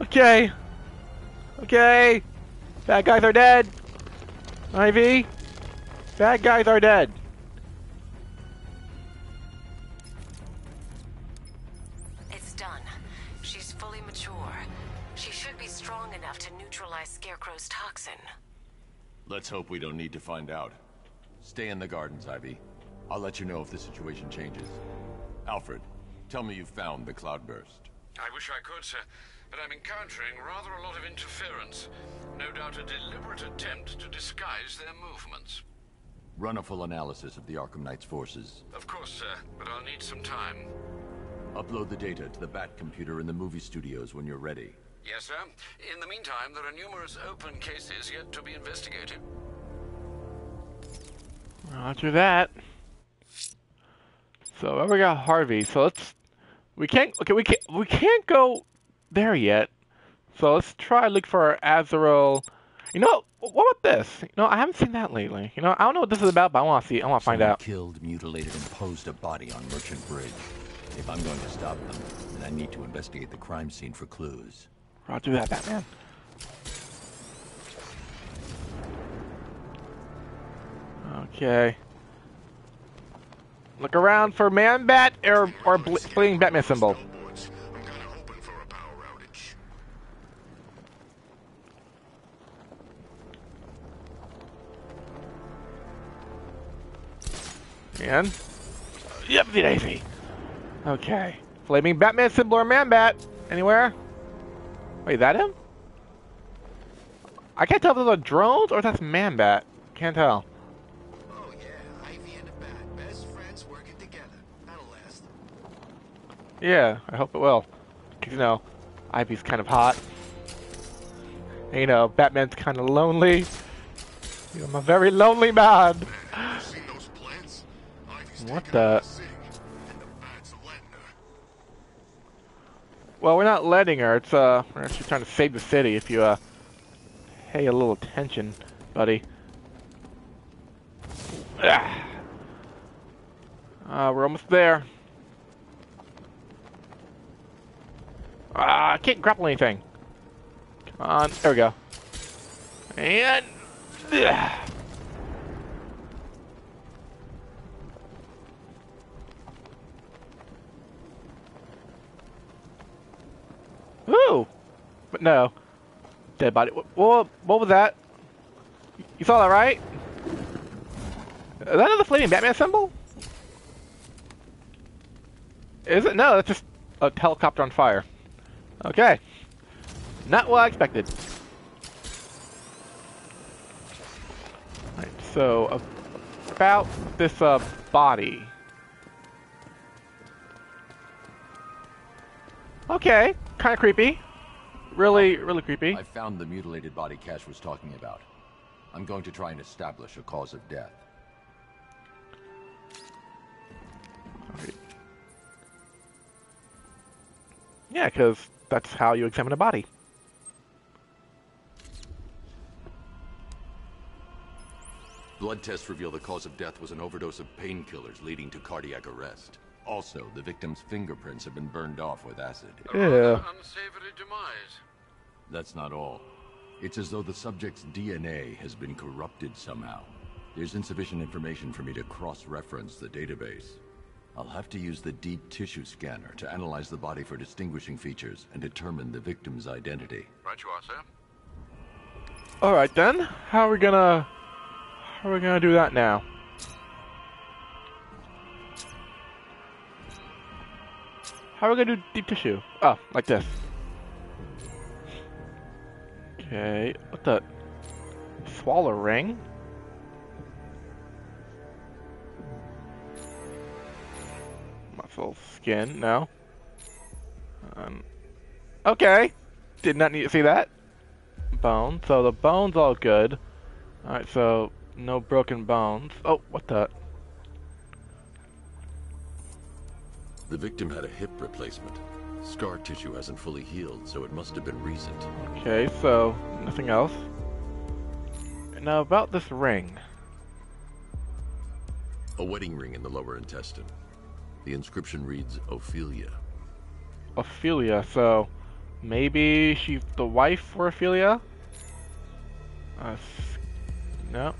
Okay. Okay. Bad guys are dead. Ivy. Bad guys are dead. It's done. She's fully mature. She should be strong enough to neutralize Scarecrow's toxin. Let's hope we don't need to find out. Stay in the gardens, Ivy. I'll let you know if the situation changes. Alfred, tell me you found the cloudburst. I wish I could, sir, but I'm encountering rather a lot of interference. No doubt a deliberate attempt to disguise their movements. Run a full analysis of the Arkham Knight's forces. Of course, sir, but I'll need some time. Upload the data to the Bat computer in the movie studios when you're ready. Yes, sir. In the meantime, there are numerous open cases yet to be investigated. Roger that. So we got Harvey. So let's. We can't. Okay, we can't. We can't go there yet. So let's try look for Azrael. You know what about this? You know I haven't seen that lately. You know I don't know what this is about, but I want to see. I want to find Someone out. Killed, mutilated, and posed a body on Merchant Bridge. If I'm going to stop them, then I need to investigate the crime scene for clues. I'll do that, Batman. Okay. Look around for Man Bat or or bl- Batman symbol. And yep, the daisy. Okay. Flaming Batman symbol or Man Bat. Anywhere? Wait, is that him? I can't tell if those are drones or if that's Man Bat. Can't tell. Oh yeah, Ivy and the Bat, best friends working together. That'll last. Yeah, I hope it will. 'Cause, you know, Ivy's kind of hot. And, you know, Batman's kind of lonely. You know, I'm a very lonely man. What the-. Well, we're not letting her. It's uh, we're actually trying to save the city. If you uh, pay a little attention, buddy. Ah. Uh, we're almost there. Ah, I can't grapple anything. Come on, there we go. And ah. Ooh! But no. Dead body. What, what, was that? You saw that, right? Is that another flaming Batman symbol? Is it? No, that's just a helicopter on fire. Okay. Not what I expected. Right, so, uh, about this uh, body. Okay, kind of creepy. Really, really creepy. I found the mutilated body Cash was talking about. I'm going to try and establish a cause of death. Yeah, because that's how you examine a body. Blood tests reveal the cause of death was an overdose of painkillers leading to cardiac arrest. Also, the victim's fingerprints have been burned off with acid. Yeah. unsavory demise. That's not all. It's as though the subject's DNA has been corrupted somehow. There's insufficient information for me to cross-reference the database. I'll have to use the deep tissue scanner to analyze the body for distinguishing features and determine the victim's identity. Right you are, sir. All right then. How are we gonna? How are we gonna do that now? How are we gonna do deep tissue? Oh, like this. Okay. What the? Swallow ring. Muscle, skin. No. Um. Okay. Did not need to see that bone. So the bone's all good. Alright, so no broken bones. Oh, what the? The victim had a hip replacement. Scar tissue hasn't fully healed, so it must have been recent. Okay, so nothing else. Now about this ring. A wedding ring in the lower intestine. The inscription reads Ophelia. Ophelia, so Maybe she's the wife for Ophelia? Uh, no.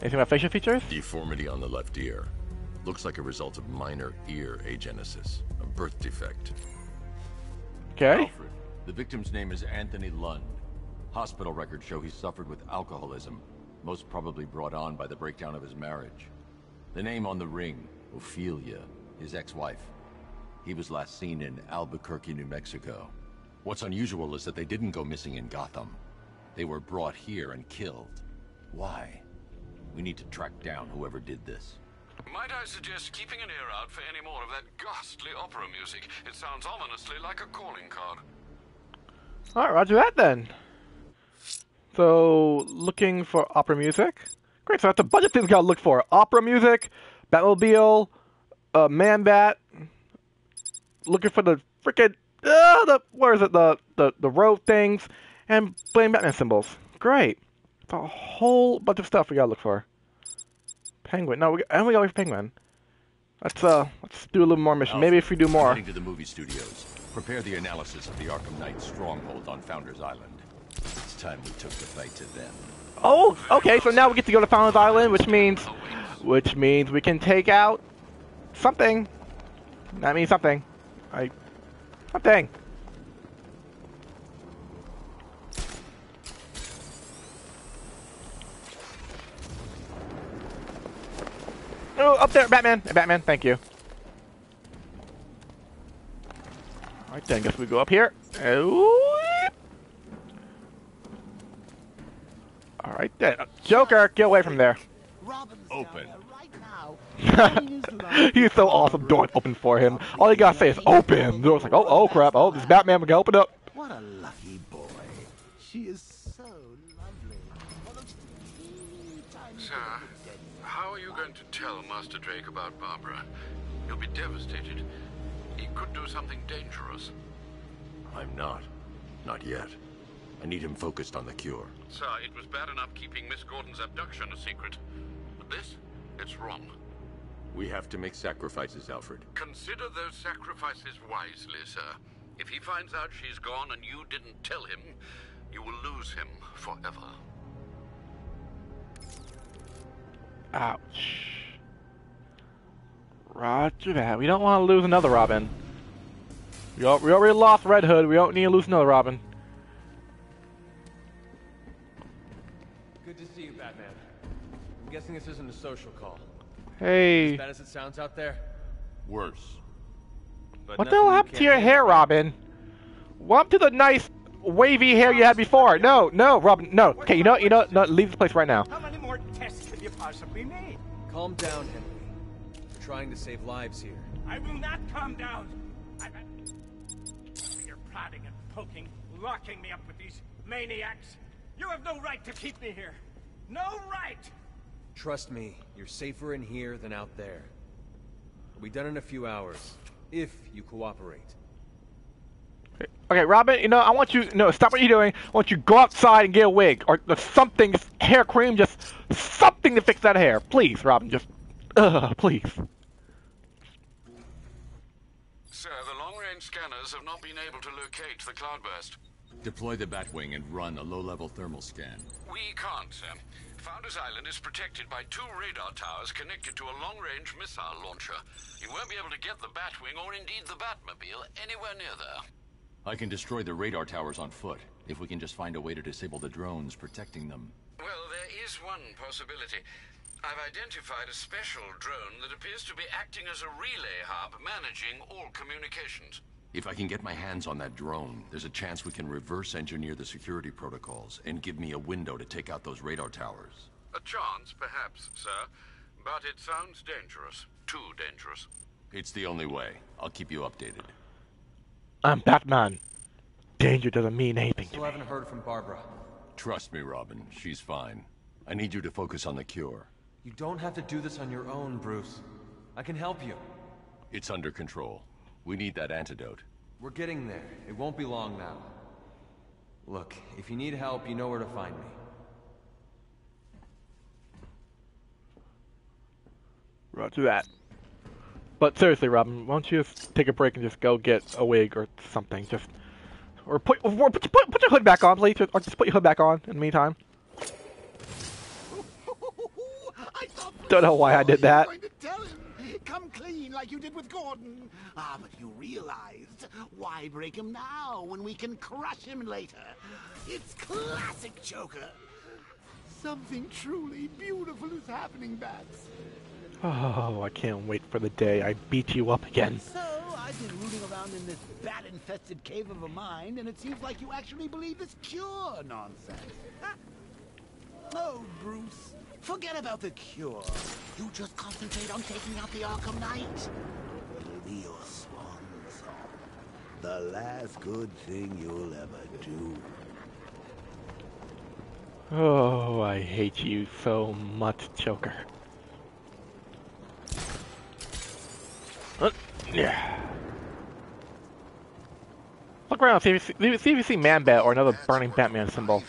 Anything about facial features? Deformity on the left ear. Looks like a result of minor ear agenesis, a birth defect. Okay. Alfred. The victim's name is Anthony Lund. Hospital records show he suffered with alcoholism, most probably brought on by the breakdown of his marriage. The name on the ring, Ophelia, his ex-wife. He was last seen in Albuquerque, New Mexico. What's unusual is that they didn't go missing in Gotham. They were brought here and killed. Why? We need to track down whoever did this. Might I suggest keeping an ear out for any more of that ghastly opera music? It sounds ominously like a calling card. Alright, roger that then. So, looking for opera music? Great, so that's a bunch of things we gotta look for. Opera music, Batmobile, uh, Man Bat. Looking for the frickin' uh, the where is it? The the the road things and blame Batman symbols. Great. It's a whole bunch of stuff we gotta look for. Penguin. No, we, and we gotta look for Penguin. Let's uh let's do a little more mission. Maybe if we do more. to the movie studios. Prepare the analysis of the Arkham Knight stronghold on Founders Island. It's time we took the fight to them. Oh, okay. So now we get to go to Founders Island, which means, which means we can take out something. That means something. I something. Oh, up there, Batman. Batman, thank you. Alright then, guess we go up here. Oh, Alright then. Joker, get away from there. Open. right now. He is lovely. He's so awesome. Door open for him. All you gotta say is open. The door's like, oh, oh crap. Oh, this Batman we can open up. Tell Master Drake about Barbara? He'll be devastated. He could do something dangerous. I'm not. Not yet. I need him focused on the cure. Sir, it was bad enough keeping Miss Gordon's abduction a secret. But this? It's wrong. We have to make sacrifices, Alfred. Consider those sacrifices wisely, sir. If he finds out she's gone and you didn't tell him, you will lose him forever. Ouch. Roger that. We don't want to lose another Robin. We, al- we already lost Red Hood. We don't need to lose another Robin. Good to see you, Batman. I'm guessing this isn't a social call. Hey. As bad as it sounds out there. Worse. But What the hell happened to your handle. hair, Robin? What happened to the nice wavy hair you had before? No, no, Robin, no. Okay, you know, you know, no, leave this place right now. How many more tests could you possibly need? Calm down, Henry. We're trying to save lives here. I will not calm down. I'm at... You're prodding and poking, locking me up with these maniacs. You have no right to keep me here. No right! Trust me, you're safer in here than out there. We'll be done in a few hours, if you cooperate. Okay, Robin, you know, I want you, no, stop what you're doing. I want you to go outside and get a wig or just something, hair cream, just something to fix that hair. Please, Robin, just, ugh, please. Sir, the have not been able to locate the cloudburst. Deploy the Batwing and run a low-level thermal scan. We can't, sir. Founders Island is protected by two radar towers connected to a long-range missile launcher. You won't be able to get the Batwing or indeed the Batmobile anywhere near there. I can destroy the radar towers on foot, if we can just find a way to disable the drones protecting them. Well, there is one possibility. I've identified a special drone that appears to be acting as a relay hub managing all communications. If I can get my hands on that drone, there's a chance we can reverse engineer the security protocols and give me a window to take out those radar towers. A chance, perhaps, sir. But it sounds dangerous. Too dangerous. It's the only way. I'll keep you updated. I'm Batman. Danger doesn't mean anything to Still me. haven't heard from Barbara. Trust me, Robin. She's fine. I need you to focus on the cure. You don't have to do this on your own, Bruce. I can help you. It's under control. We need that antidote. We're getting there. It won't be long now. Look, if you need help, you know where to find me. Right to that. But seriously, Robin, why don't you just take a break and just go get a wig or something? Just Or put, or put, put, put your hood back on, please. Or just put your hood back on in the meantime. I Don't know why I did sure you were that. going to tell him. Come clean like you did with Gordon. Ah, but you realized why break him now when we can crush him later? It's classic Joker. Something truly beautiful is happening, Bats. Oh, I can't wait for the day I beat you up again. So, I've been rooting around in this bat-infested cave of a mind, and it seems like you actually believe this cure nonsense. Oh, Bruce, forget about the cure. You just concentrate on taking out the Arkham Knight. It'll be your swan song. The last good thing you'll ever do. Oh, I hate you so much, Joker. Uh, yeah. Look around, see if, you see, see if you see Man Bat or another burning Batman symbol.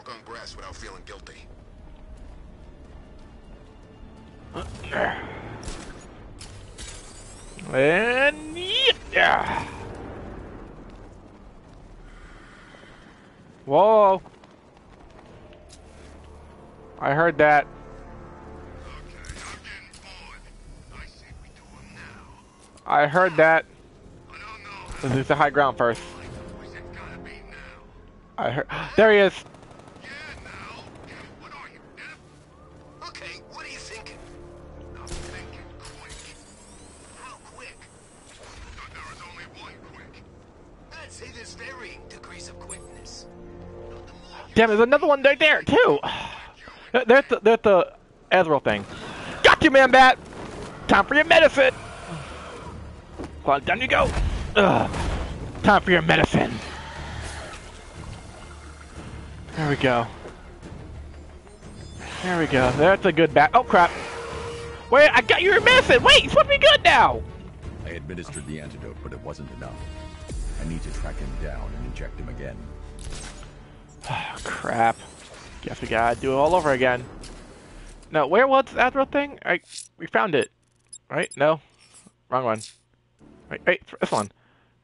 Walk on grass without feeling guilty. And yeah. Whoa. I heard that. Okay, I'm getting bored. I say we do 'em now. I heard that. I don't. Let's do the high ground first. Who's it gotta be now? I heard. There he is. Damn, there's another one right there too. There- There's the there's the Azrael thing. Got you, man, bat. Time for your medicine. Well, down you go. Ugh. Time for your medicine. There we go. There we go. That's a good bat. Oh crap. Wait, I got your medicine. Wait, it's supposed to be good now. I administered the antidote, but it wasn't enough. I need to track him down and inject him again. Oh, crap. Guess we gotta do it all over again. No, where was the Azrael thing? I we found it, right? No, wrong one. Wait, wait, this one.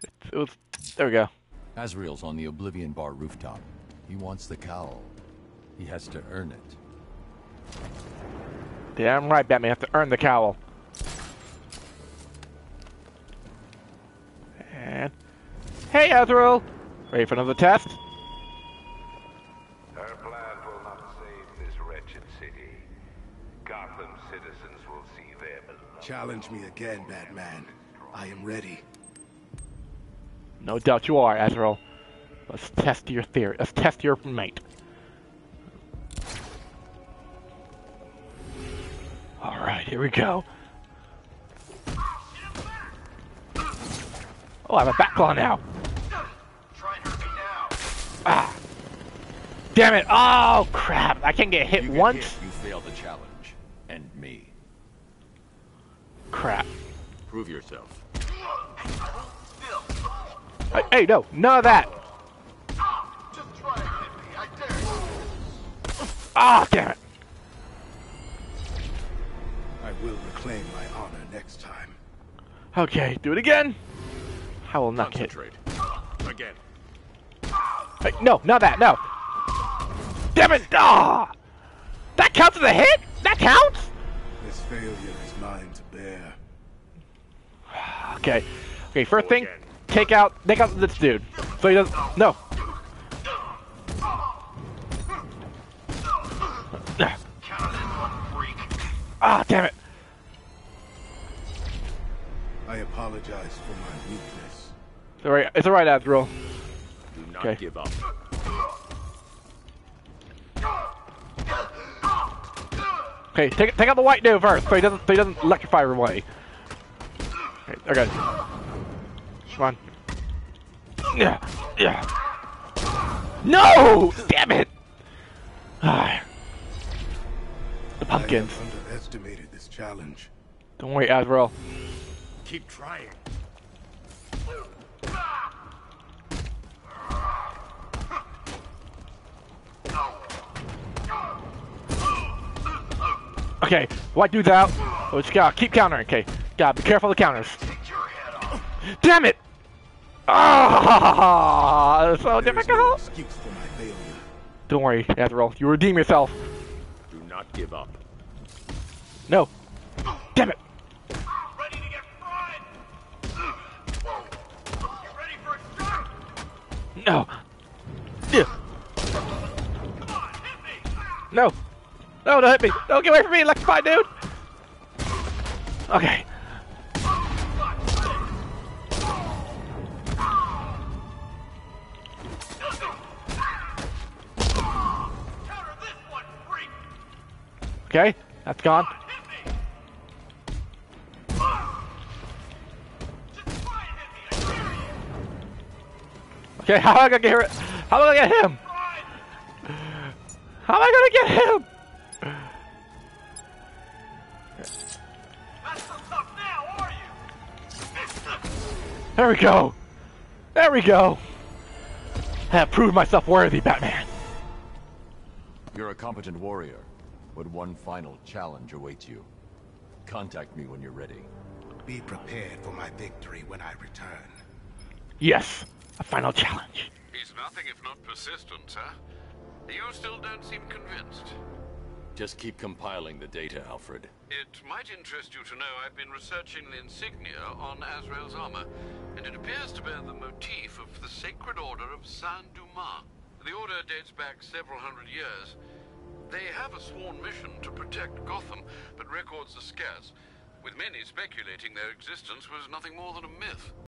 It, it was. There we go. Azrael's on the Oblivion Bar rooftop. He wants the cowl. He has to earn it. Damn right, Batman. You have to earn the cowl. And hey, Azrael. Ready for another test? Our plan will not save this wretched city. Gotham citizens will see their beloved. Challenge me again, Batman. I am ready. No doubt you are, Azrael. Let's test your theory. Let's test your mate. All right, here we go. Oh, I have a Batclaw now. Try and hurt me now. Ah. Damn it! Oh crap! I can't get hit once. hit, you fail the challenge. And me. Crap. Prove yourself. Hey, hey, no, none of that. Just try and hit me. I dare you. Ah, damn it. I will reclaim my honor next time. Okay, do it again. I will not hit. Concentrate. Again. Hey, no, not that. No. Damn it! Ah! That counts as a hit? That counts? This failure is mine to bear. Okay. Okay, first thing, take out, take out this dude. So he doesn't, no. Ah, damn it. I apologize for my weakness. It's alright, it's alright, Azrael. Do not Okay. give up. Okay, take take out the white dude first, so he doesn't so he doesn't electrify everybody. Okay, okay. Come on. Yeah, yeah. No! Damn it! Ah. The pumpkins. I underestimated this challenge. Don't worry, Azrael. Keep trying. Okay, white dude's out. So just gotta keep countering. Okay, gotta be careful of the counters. Take your head off. Damn it! Ah, so There is no difficult. excuse for my failure. Don't worry, Azrael. You redeem yourself. Do not give up. No. Damn it. Ready to get fried! You ready for a shot? No. Yeah. Come on, hit me! No. No, don't hit me. Don't get away from me, electrified dude. Okay. Okay. That's gone. Okay, how am I gonna get? How am I gonna get him? How am I gonna get him? There we go. There we go. I have proved myself worthy, Batman. You're a competent warrior, but one final challenge awaits you. Contact me when you're ready. Be prepared for my victory when I return. Yes, a final challenge. He's nothing if not persistent, sir. You still don't seem convinced. Just keep compiling the data, Alfred. It might interest you to know I've been researching the insignia on Azrael's armor, and it appears to bear the motif of the Sacred Order of Saint-Dumas. The order dates back several hundred years. They have a sworn mission to protect Gotham, but records are scarce, with many speculating their existence was nothing more than a myth.